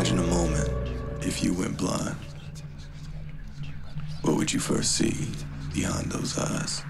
Imagine a moment if you went blind. What would you first see beyond those eyes?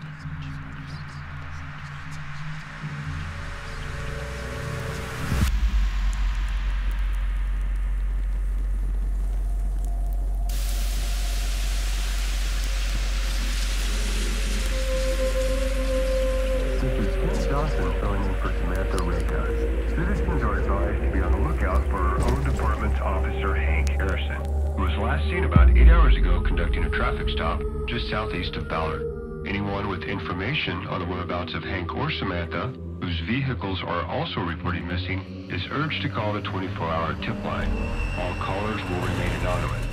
Last seen about eight hours ago conducting a traffic stop just southeast of Ballard. Anyone with information on the whereabouts of Hank or Samantha, whose vehicles are also reported missing, is urged to call the 24-hour tip line. All callers will remain anonymous.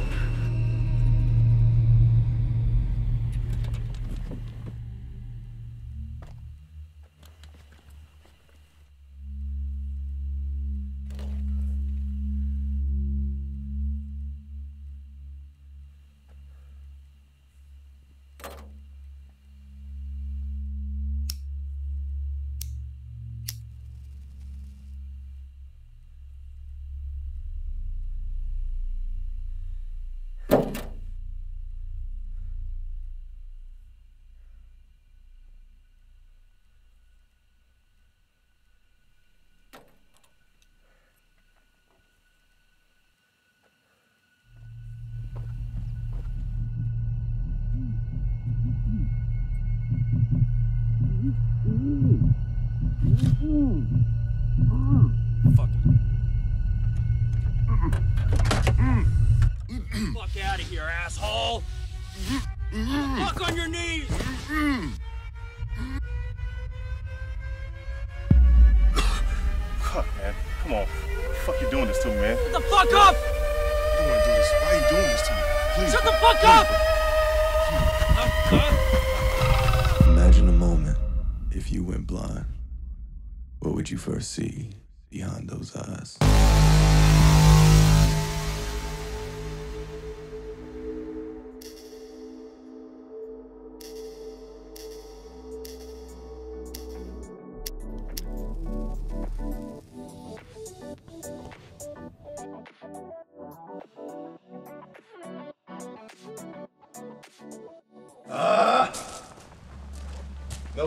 Out of here, asshole! Fuck on your knees! Fuck, man. Come on. The fuck you doing this to me, man? Shut the fuck up! I don't want to do this. Why are you doing this to me? Please. Shut the fuck up! Imagine a moment if you went blind. What would you first see behind those eyes?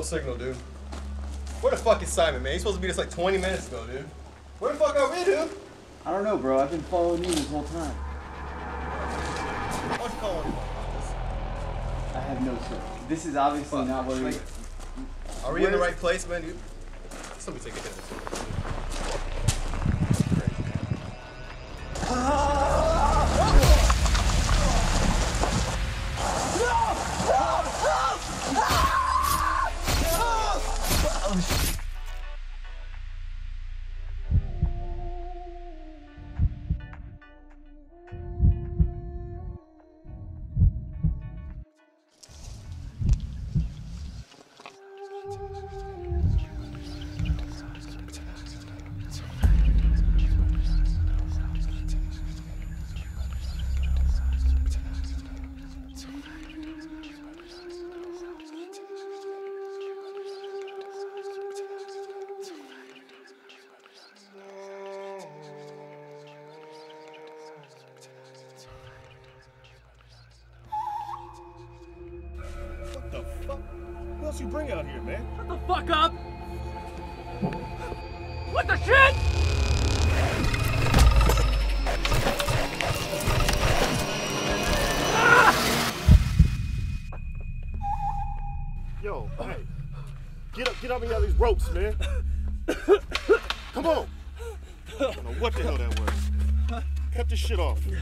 No signal, dude. Where the fuck is Simon, man? He's supposed to be this like 20 minutes ago, dude. Where the fuck are we, dude? I don't know, bro. I've been following you this whole time. Why'd you call him? I have no clue. This is obviously not where we. Like, Are we in the right place, man, dude? Somebody take a hit fuck? Who else you bring out here, man? Shut the fuck up! What the shit? Ah! Yo, hey. Get up, get up and get these ropes, man. Come on. I don't know what the hell that was. Cut this shit off. Yo,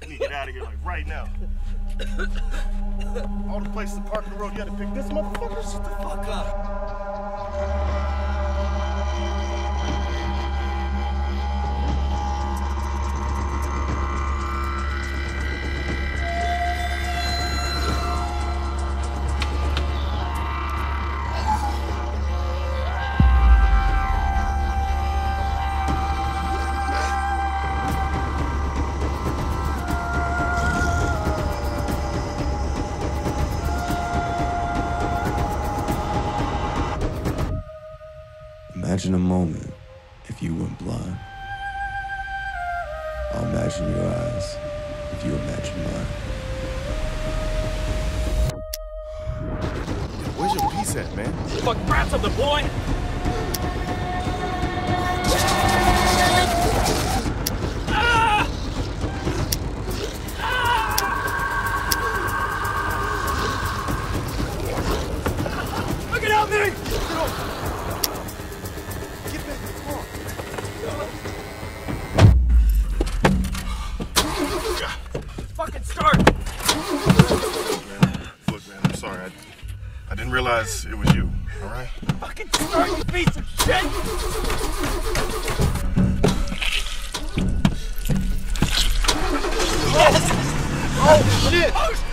we need to get out of here like right now. All the places to park the road, you to pick this motherfucker. Shut the fuck up. Imagine a moment if you went blind. I'll imagine your eyes if you imagine mine. Where's your piece at, man? Fuck, grab the boy! Ah! Ah! Look at me! Realize it was you, all right? Fucking start, you piece of shit! Oh, shit! Oh, shit!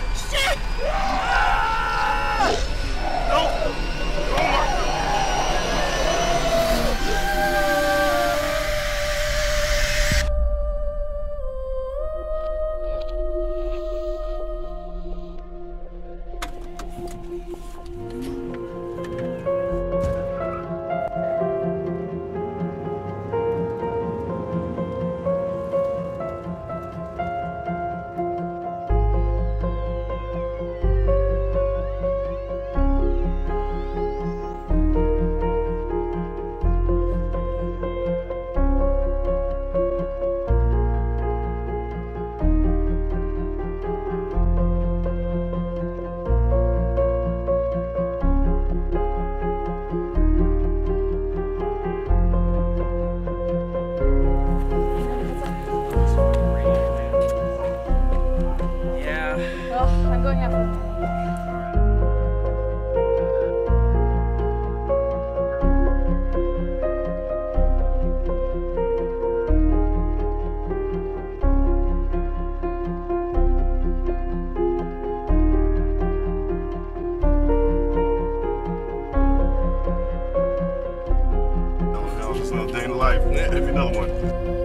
Life. Me another one.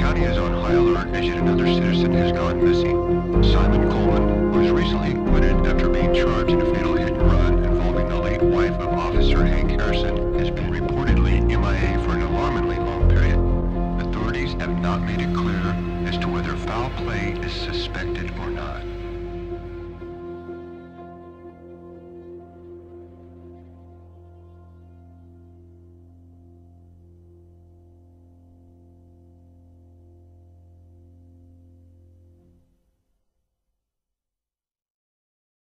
County is on high alert as yet another citizen has gone missing. Simon Coleman was recently acquitted after being charged in a fatal hit and run involving the late wife of Officer Hank Harrison, has been reportedly MIA for an alarmingly long period. Authorities have not made it clear as to whether foul play is suspected.